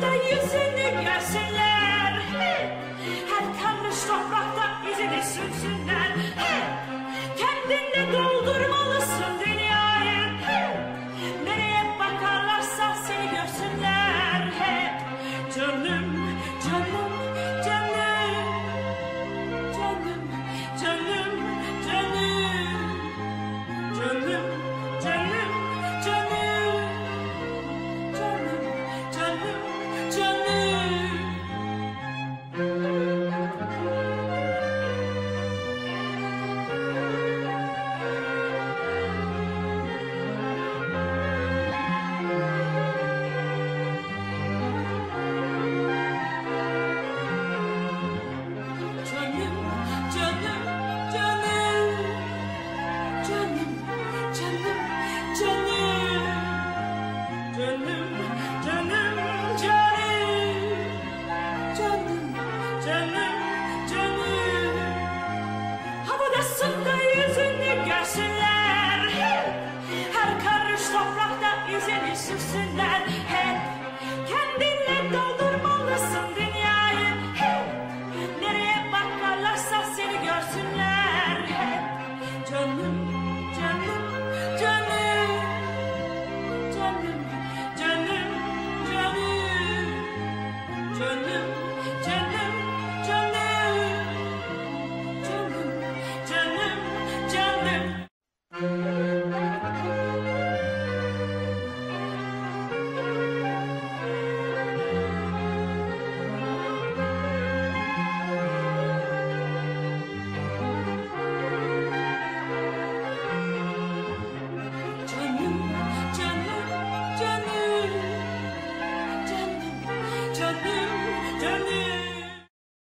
That are you saying?